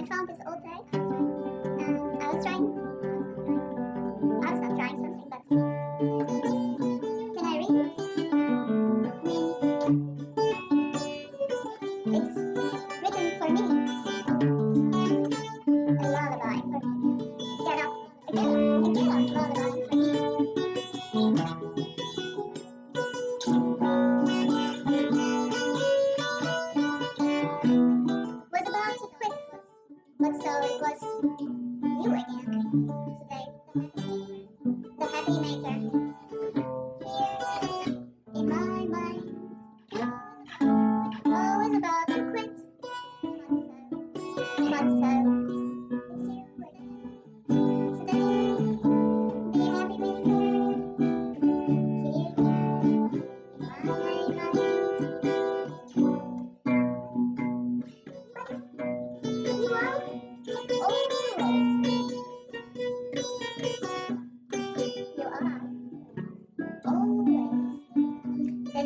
I found this old text. And um, I was trying. I was not trying something, but can I read? It's written for me. A lullaby for me. But so it was you again today. The happy maker. Here in my mind.